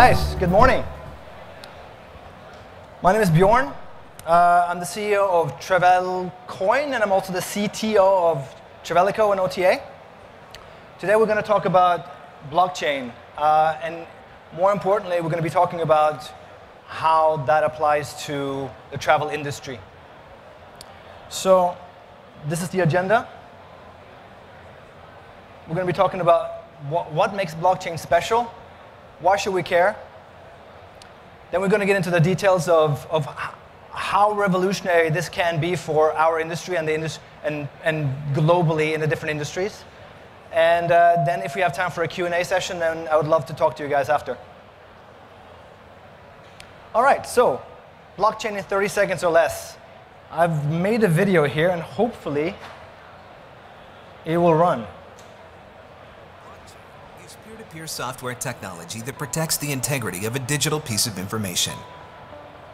Guys, good morning. My name is Bjorn. Uh, I'm the CEO of Travel Coin, and I'm also the CTO of Travelico and OTA. Today we're going to talk about blockchain, uh, and more importantly, we're going to be talking about how that applies to the travel industry. So, this is the agenda. We're going to be talking about what, what makes blockchain special, why should we care? Then we're going to get into the details of, of how revolutionary this can be for our industry and, the indus- and, and globally in the different industries. And uh, then if we have time for a Q&A session, then I would love to talk to you guys after. All right, so blockchain in 30 seconds or less. I've made a video here, and hopefully it will run. Peer-to-peer software technology that protects the integrity of a digital piece of information.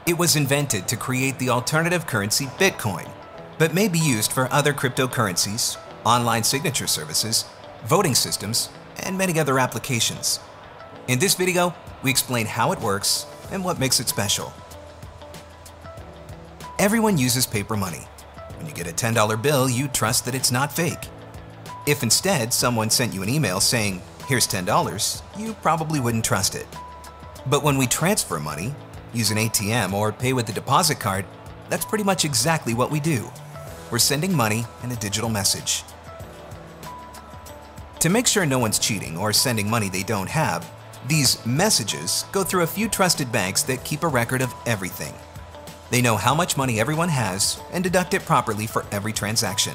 It was invented to create the alternative currency Bitcoin, but may be used for other cryptocurrencies, online signature services, voting systems, and many other applications. In this video, we explain how it works and what makes it special. Everyone uses paper money. When you get a $10 bill, you trust that it's not fake. If instead someone sent you an email saying, here's $10, you probably wouldn't trust it. But when we transfer money, use an ATM, or pay with a deposit card, that's pretty much exactly what we do. We're sending money and a digital message. To make sure no one's cheating or sending money they don't have, these messages go through a few trusted banks that keep a record of everything. They know how much money everyone has and deduct it properly for every transaction.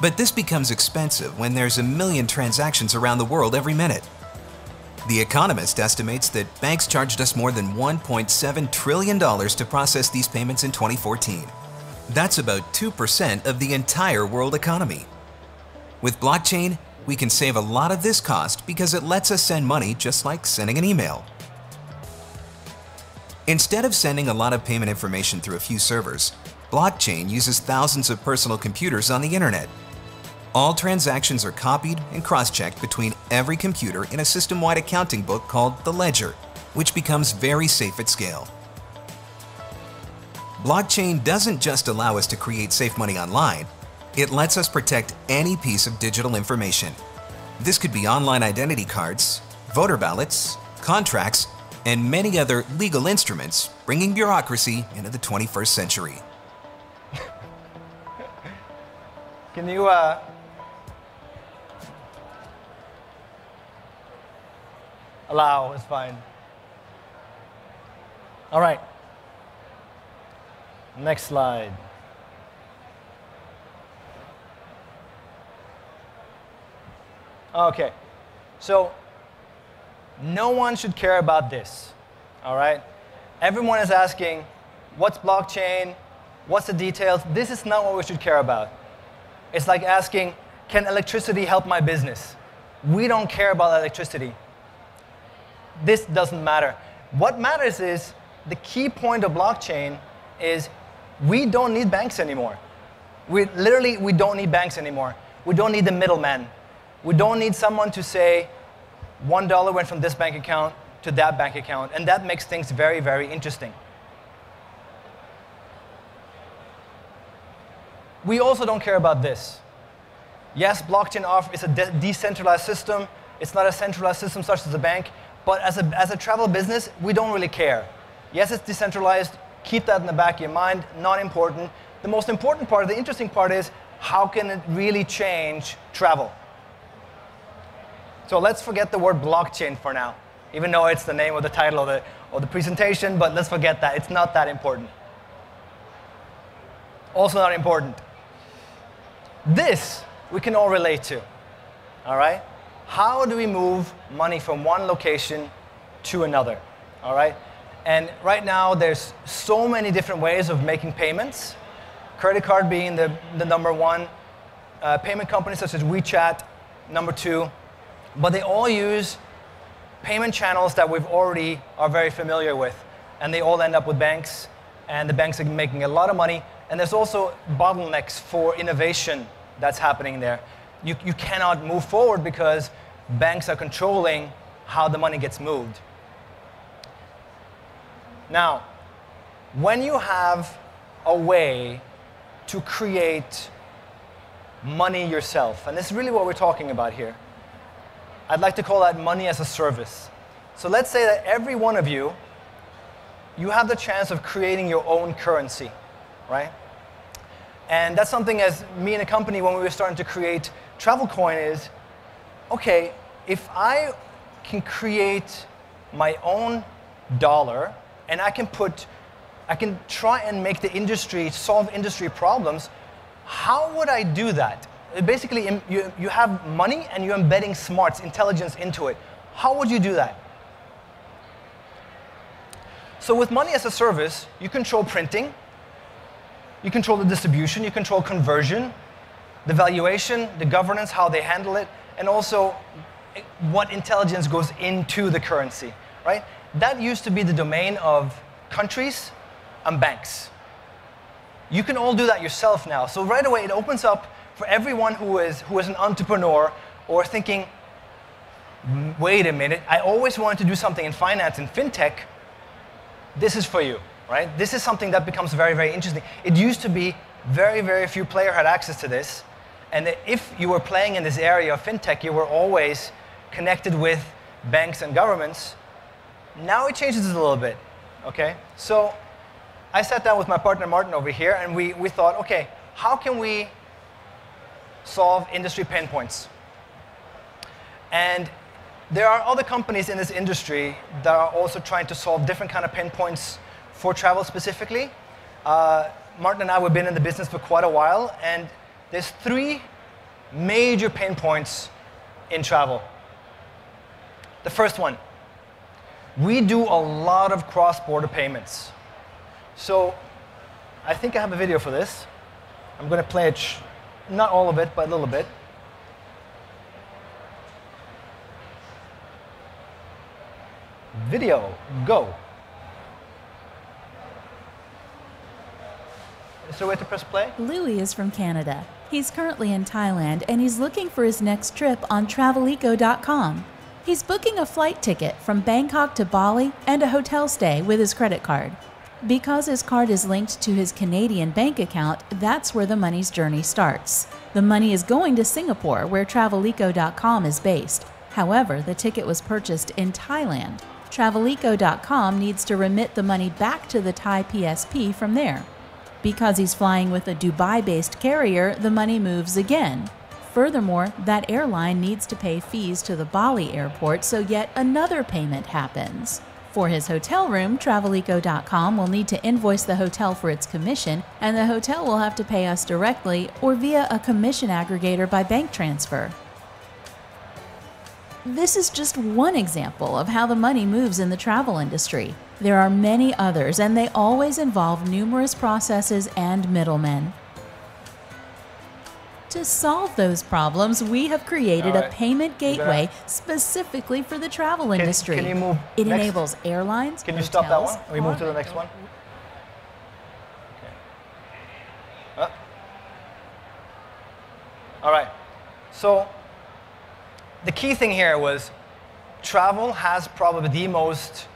But this becomes expensive when there's a million transactions around the world every minute. The Economist estimates that banks charged us more than $1.7 trillion to process these payments in 2014. That's about 2% of the entire world economy. With blockchain, we can save a lot of this cost because it lets us send money just like sending an email. Instead of sending a lot of payment information through a few servers, blockchain uses thousands of personal computers on the internet. All transactions are copied and cross-checked between every computer in a system-wide accounting book called the ledger, which becomes very safe at scale. Blockchain doesn't just allow us to create safe money online, it lets us protect any piece of digital information. This could be online identity cards, voter ballots, contracts, and many other legal instruments, bringing bureaucracy into the 21st century. Can you, uh, allow is fine. All right. Next slide. Okay. So, no one should care about this. All right? Everyone is asking, what's blockchain? What's the details? This is not what we should care about. It's like asking, can electricity help my business? We don't care about electricity. This doesn't matter. What matters is the key point of blockchain is we don't need banks anymore. We literally we don't need banks anymore. We don't need the middleman. We don't need someone to say one dollar went from this bank account to that bank account, and that makes things very, very interesting. We also don't care about this. Yes, blockchain is a de decentralized system. It's not a centralized system such as a bank, but as a, as a travel business, we don't really care. Yes, it's decentralized. Keep that in the back of your mind. Not important. The most important part, the interesting part is how can it really change travel? So let's forget the word blockchain for now, even though it's the name of the title of the, of the presentation, but let's forget that. It's not that important. Also not important. This we can all relate to, all right? How do we move money from one location to another, all right? And right now, there's so many different ways of making payments. Credit card being the, the number one, uh, payment companies such as WeChat, number two, but they all use payment channels that we've already are very familiar with. And they all end up with banks, and the banks are making a lot of money. And there's also bottlenecks for innovation that's happening there. You, you cannot move forward because banks are controlling how the money gets moved. Now, when you have a way to create money yourself, and this is really what we're talking about here, I'd like to call that money as a service. So let's say that every one of you, you have the chance of creating your own currency, right? And that's something as me and a company when we were starting to create Travelkoin is, okay, if I can create my own dollar and I can put, I can try and make the industry, solve industry problems, how would I do that? Basically, you, you have money and you're embedding smarts, intelligence into it. How would you do that? So with money as a service, you control printing, you control the distribution, you control conversion, the valuation, the governance, how they handle it, and also what intelligence goes into the currency, right? That used to be the domain of countries and banks. You can all do that yourself now. So right away, it opens up for everyone who is, who is an entrepreneur or thinking, wait a minute, I always wanted to do something in finance and fintech. This is for you, right? This is something that becomes very, very interesting. It used to be very, very few players had access to this. And if you were playing in this area of fintech, you were always connected with banks and governments. Now it changes a little bit, okay? So I sat down with my partner Martin over here, and we, we thought, okay, how can we solve industry pain points? And there are other companies in this industry that are also trying to solve different kind of pain points for travel specifically. Uh, Martin and I have been in the business for quite a while, and there's three major pain points in travel. The first one, we do a lot of cross-border payments. So I think I have a video for this. I'm going to play it, not all of it, but a little bit. Video, go. Is there to press play? Louis is from Canada. He's currently in Thailand and he's looking for his next trip on traveleco.com. He's booking a flight ticket from Bangkok to Bali and a hotel stay with his credit card. Because his card is linked to his Canadian bank account, that's where the money's journey starts. The money is going to Singapore, where Traveleco.com is based. However, the ticket was purchased in Thailand. Traveleco.com needs to remit the money back to the Thai PSP from there. Because he's flying with a Dubai based carrier, the money moves again. Furthermore, that airline needs to pay fees to the Bali airport, so yet another payment happens. For his hotel room, Traveleco.com will need to invoice the hotel for its commission, and the hotel will have to pay us directly or via a commission aggregator by bank transfer. This is just one example of how the money moves in the travel industry. There are many others, and they always involve numerous processes and middlemen. To solve those problems, we have created right. a payment gateway specifically for the travel Can- industry. can you move it next? enables airlines. Can you stop that hotels, one? We move to the next one. Okay. Uh. All right. So the key thing here was travel has probably the most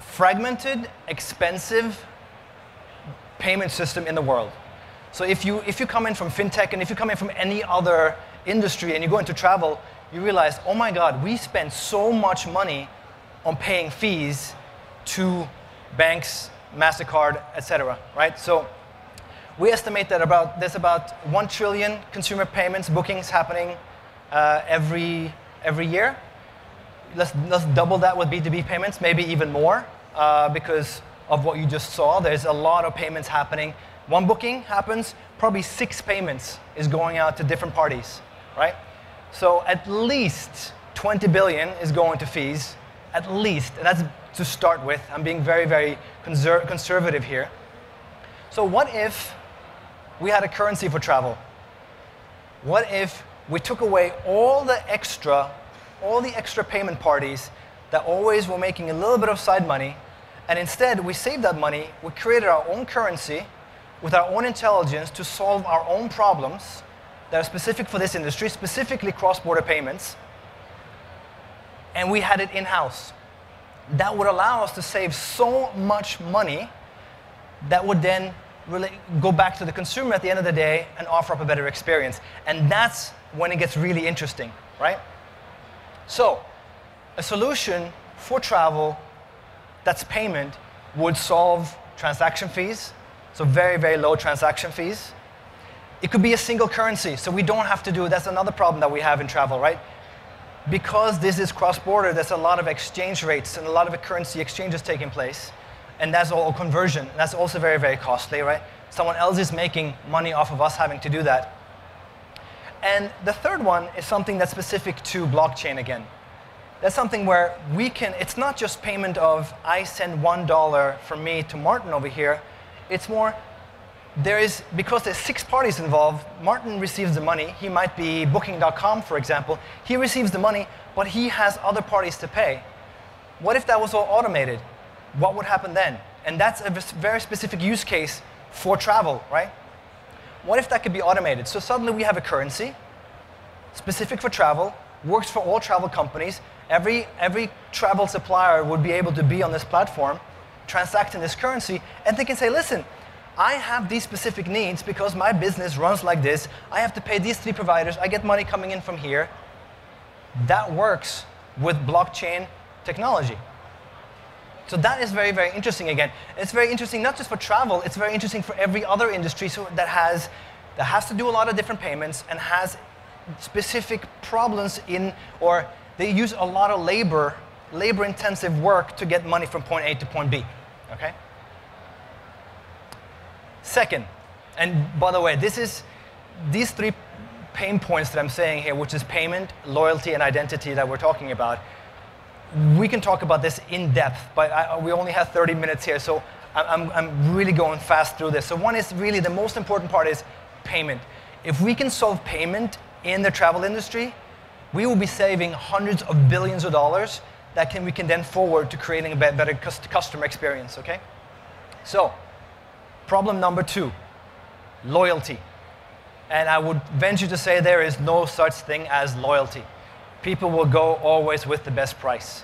fragmented, expensive payment system in the world. So if you, if you come in from fintech and if you come in from any other industry and you go into travel, you realize, oh my God, we spend so much money on paying fees to banks, MasterCard, etc. right? So we estimate that about, there's about 1 trillion consumer payments, bookings happening uh, every, every year. Let's, let's double that with B2B payments, maybe even more, uh, because of what you just saw. There's a lot of payments happening. One booking happens, probably six payments is going out to different parties, right? So at least 20 billion is going to fees, at least. And that's to start with. I'm being very, very conser- conservative here. So what if we had a currency for travel? What if we took away all the extra, all the extra payment parties that always were making a little bit of side money, and instead we saved that money, we created our own currency with our own intelligence to solve our own problems that are specific for this industry, specifically cross-border payments. and we had it in-house. That would allow us to save so much money that would then really go back to the consumer at the end of the day and offer up a better experience. And that's when it gets really interesting, right? So, a solution for travel that's payment would solve transaction fees, so very, very low transaction fees. It could be a single currency, so we don't have to do, that's another problem that we have in travel, right? Because this is cross-border, there's a lot of exchange rates and a lot of currency exchanges taking place, and that's all conversion. That's also very, very costly, right? Someone else is making money off of us having to do that. And the third one is something that's specific to blockchain again. That's something where we can, it's not just payment of I send $1 from me to Martin over here. It's more, there is, because there's six parties involved, Martin receives the money. He might be booking.com, for example. He receives the money, but he has other parties to pay. What if that was all automated? What would happen then? And that's a very specific use case for travel, right? What if that could be automated? So suddenly we have a currency specific for travel, works for all travel companies. Every, every travel supplier would be able to be on this platform, transact in this currency, and they can say, listen, I have these specific needs because my business runs like this. I have to pay these three providers. I get money coming in from here. That works with blockchain technology. So that is very, very interesting again. It's very interesting not just for travel, it's very interesting for every other industry so that has that has to do a lot of different payments and has specific problems in or they use a lot of labor, labor intensive work to get money from point A to point B. Okay? Second, and by the way, this is these three pain points that I'm saying here, which is payment, loyalty, and identity that we're talking about we can talk about this in depth, but I, we only have 30 minutes here, so I'm, I'm really going fast through this. So one is really the most important part is payment. If we can solve payment in the travel industry, we will be saving hundreds of billions of dollars that can, we can then forward to creating a better customer experience, okay? So, problem number two, loyalty. And I would venture to say there is no such thing as loyalty people will go always with the best price.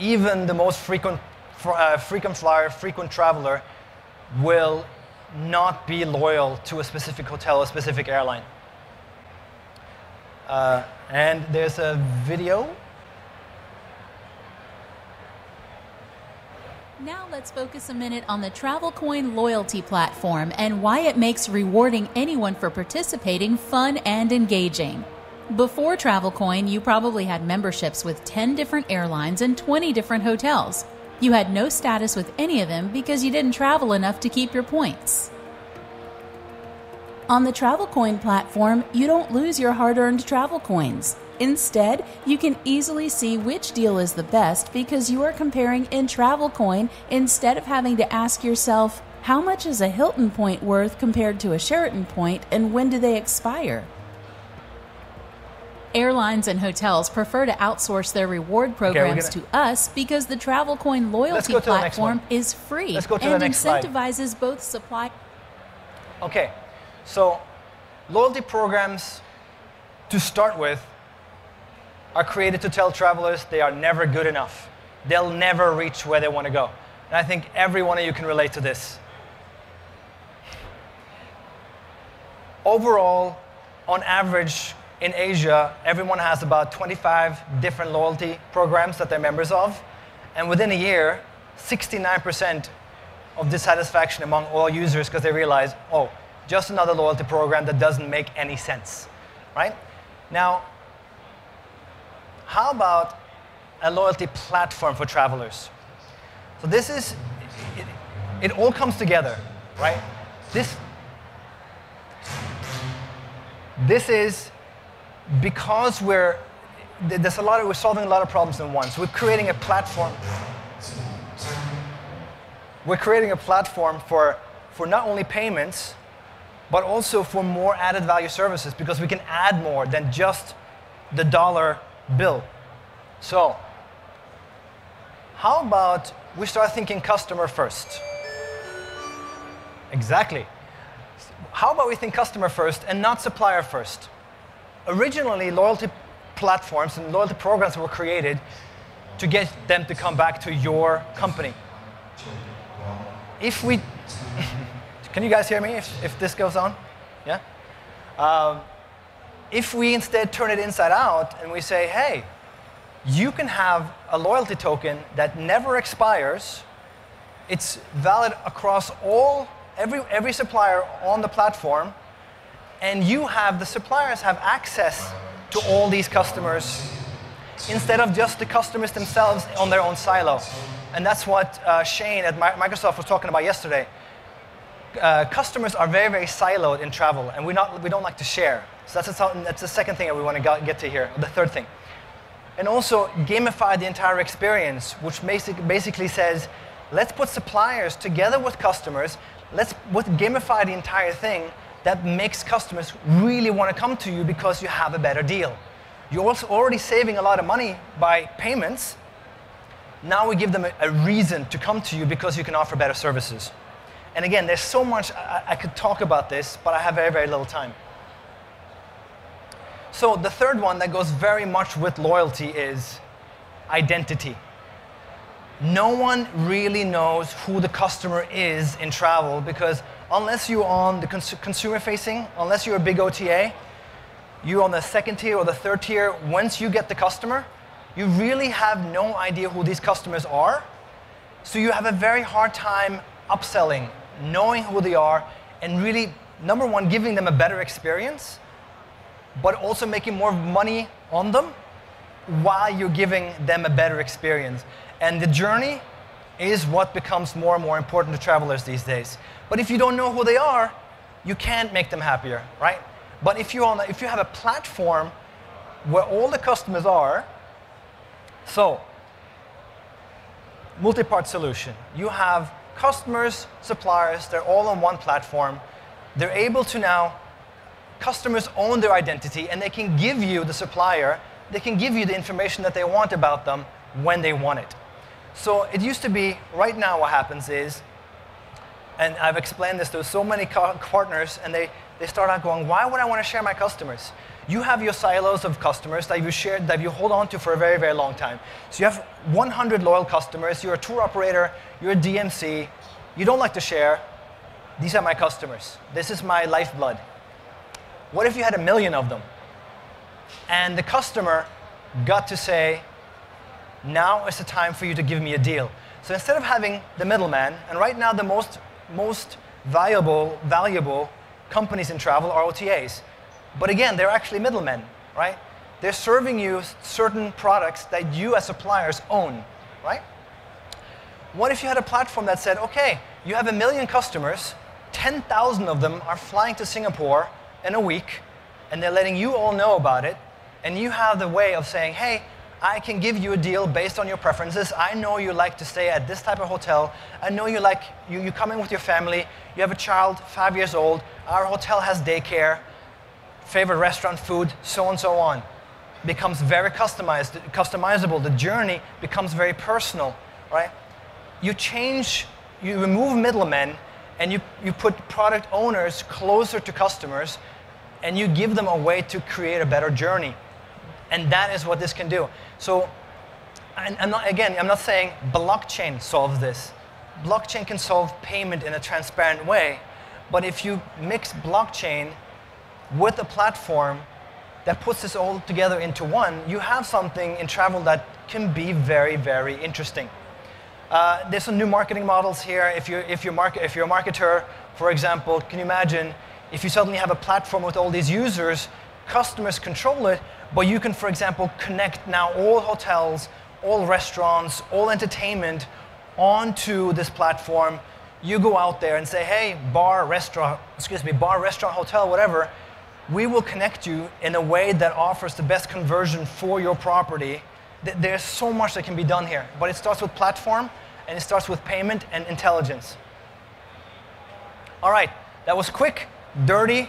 Even the most frequent, uh, frequent flyer, frequent traveler will not be loyal to a specific hotel, a specific airline. Uh, and there's a video. Now let's focus a minute on the Travelkoin loyalty platform and why it makes rewarding anyone for participating fun and engaging. Before Travelkoin, you probably had memberships with 10 different airlines and 20 different hotels. You had no status with any of them because you didn't travel enough to keep your points. On the Travelkoin platform, you don't lose your hard earned travel coins. Instead, you can easily see which deal is the best because you are comparing in Travelkoin instead of having to ask yourself, how much is a Hilton point worth compared to a Sheraton point and when do they expire? Airlines and hotels prefer to outsource their reward programs okay, gonna... to us because the Travelkoin loyalty platform is free and incentivizes slide. both supply. Okay, so loyalty programs, to start with, are created to tell travelers they are never good enough. They'll never reach where they want to go. And I think every one of you can relate to this. Overall, on average, in Asia, everyone has about 25 different loyalty programs that they're members of. And within a year, 69% of dissatisfaction among all users because they realize, oh, just another loyalty program that doesn't make any sense, right? Now, how about a loyalty platform for travelers? So this is, it, it all comes together, right? This, this is because we're there's a lot of, we're solving a lot of problems in one. So we're creating a platform. We're creating a platform for, for not only payments, but also for more added value services because we can add more than just the dollar bill. So, how about we start thinking customer first? Exactly. How about we think customer first and not supplier first? Originally loyalty platforms and loyalty programs were created to get them to come back to your company. If we, can you guys hear me if, if this goes on? Yeah? Um, if we instead turn it inside out and we say, hey, you can have a loyalty token that never expires, it's valid across all, every, every supplier on the platform, and you have, the suppliers have access to all these customers instead of just the customers themselves on their own silo. And that's what uh, Shane at Microsoft was talking about yesterday. Uh, customers are very, very siloed in travel, and we, not, we don't like to share. So that's, a, that's the second thing that we want to get to here, the third thing. And also gamify the entire experience, which basic, basically says, let's put suppliers together with customers, let's gamify the entire thing that makes customers really want to come to you because you have a better deal. You're also already saving a lot of money by payments. Now we give them a, a reason to come to you because you can offer better services. And again, there's so much I, I could talk about this, but I have very, very little time. So the third one that goes very much with loyalty is identity. No one really knows who the customer is in travel because unless you're on the cons consumer facing, unless you're a big OTA, you're on the second tier or the third tier, once you get the customer, you really have no idea who these customers are. So you have a very hard time upselling, knowing who they are, and really, number one, giving them a better experience, but also making more money on them while you're giving them a better experience. And the journey is what becomes more and more important to travelers these days. But if you don't know who they are, you can't make them happier, right? But if you, if you have a platform where all the customers are, so multi-part solution. You have customers, suppliers, they're all on one platform. They're able to now, customers own their identity and they can give you, the supplier, they can give you the information that they want about them when they want it. So it used to be, right now what happens is, and I've explained this to so many partners, and they, they start out going, why would I want to share my customers? You have your silos of customers that you share, that you hold on to for a very, very long time. So you have 100 loyal customers, you're a tour operator, you're a DMC, you don't like to share. These are my customers. This is my lifeblood. What if you had a million of them? And the customer got to say, now is the time for you to give me a deal. So instead of having the middleman, and right now the most, most valuable, valuable companies in travel are OTAs. But again, they're actually middlemen, right? They're serving you certain products that you as suppliers own, right? What if you had a platform that said, okay, you have a million customers, 10,000 of them are flying to Singapore in a week, and they're letting you all know about it, and you have the way of saying, hey, I can give you a deal based on your preferences. I know you like to stay at this type of hotel. I know you like, you, you come in with your family. You have a child, five years old. Our hotel has daycare, favorite restaurant food, so on and so on. Becomes very customized, customizable. The journey becomes very personal, right? You change, you remove middlemen, and you, you put product owners closer to customers, and you give them a way to create a better journey. And that is what this can do. So, I'm not, again, I'm not saying blockchain solves this. Blockchain can solve payment in a transparent way, but if you mix blockchain with a platform that puts this all together into one, you have something in travel that can be very, very interesting. Uh, there's some new marketing models here. If you're, if, you're market, if you're a marketer, for example, can you imagine if you suddenly have a platform with all these users, customers control it, but you can, for example, connect now all hotels, all restaurants, all entertainment onto this platform. You go out there and say, hey, bar, restaurant, excuse me, bar, restaurant, hotel, whatever, we will connect you in a way that offers the best conversion for your property. There's so much that can be done here, but it starts with platform and it starts with payment and intelligence. All right, that was quick, dirty,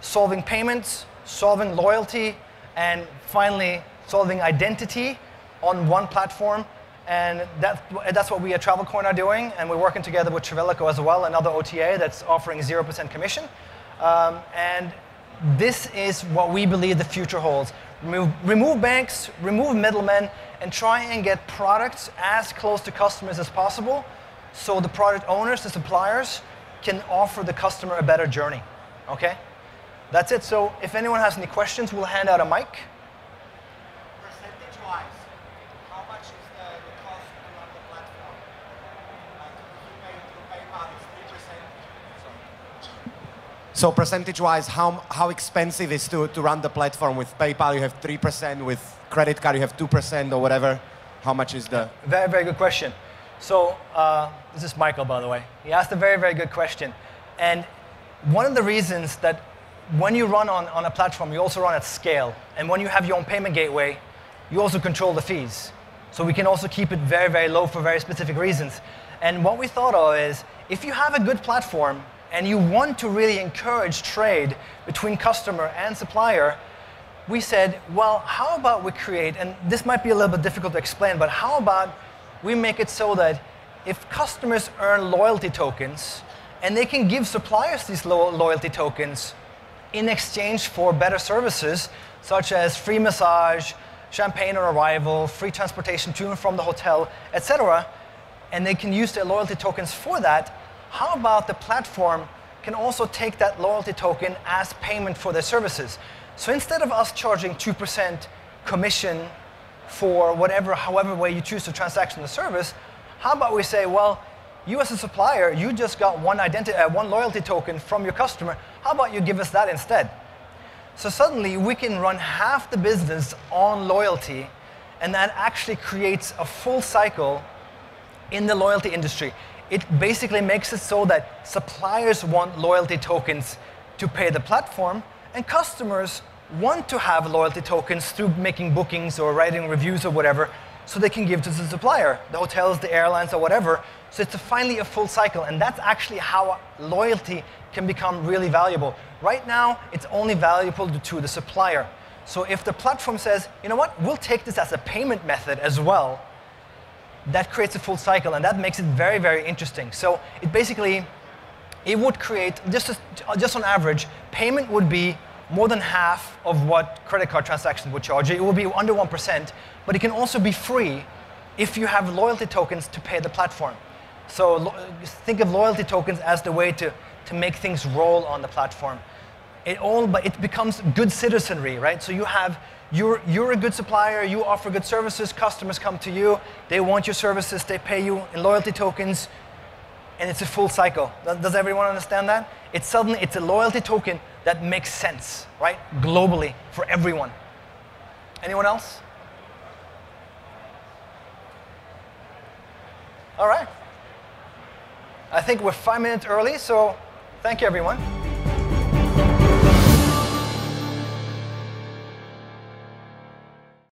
solving payments, solving loyalty, and finally solving identity on one platform. And that, that's what we at Travelkoin are doing, and we're working together with Travelico as well, another OTA that's offering 0% commission. Um, and this is what we believe the future holds. Remove, remove banks, remove middlemen, and try and get products as close to customers as possible so the product owners, the suppliers, can offer the customer a better journey. Okay? That's it. So if anyone has any questions, we'll hand out a mic. Percentage-wise, how much is the, the cost to run the platform? Uh, if you pay through PayPal, it's 3%. So percentage-wise, how, how expensive is to, to run the platform? With PayPal, you have 3%. With credit card, you have 2% or whatever. How much is the... Very, very good question. So uh, this is Michael, by the way. He asked a very, very good question. And one of the reasons that when you run on, on a platform, you also run at scale. And when you have your own payment gateway, you also control the fees. So we can also keep it very, very low for very specific reasons. And what we thought of is, if you have a good platform and you want to really encourage trade between customer and supplier, we said, well, how about we create, and this might be a little bit difficult to explain, but how about we make it so that if customers earn loyalty tokens and they can give suppliers these loyalty tokens in exchange for better services such as free massage, champagne on arrival, free transportation to and from the hotel, etc., and they can use their loyalty tokens for that, how about the platform can also take that loyalty token as payment for their services? So instead of us charging 2% commission for whatever, however way you choose to transaction the service, how about we say, well, you as a supplier, you just got one, identi- uh, one loyalty token from your customer. How about you give us that instead? So suddenly we can run half the business on loyalty, and that actually creates a full cycle in the loyalty industry. It basically makes it so that suppliers want loyalty tokens to pay the platform, and customers want to have loyalty tokens through making bookings or writing reviews or whatever, so they can give to the supplier, the hotels, the airlines, or whatever. So it's a finally a full cycle, and that's actually how loyalty can become really valuable. Right now, it's only valuable to the supplier. So if the platform says, you know what, we'll take this as a payment method as well, that creates a full cycle, and that makes it very, very interesting. So it basically, it would create, just, just on average, payment would be more than half of what credit card transactions would charge. You. It will be under 1%, but it can also be free if you have loyalty tokens to pay the platform. So think of loyalty tokens as the way to, to make things roll on the platform. It all, but it becomes good citizenry, right? So you have, you're, you're a good supplier, you offer good services, customers come to you, they want your services, they pay you in loyalty tokens, and it's a full cycle. Does everyone understand that? It's suddenly, it's a loyalty token that makes sense, right? Globally for everyone. Anyone else? All right. I think we're five minutes early, so thank you, everyone.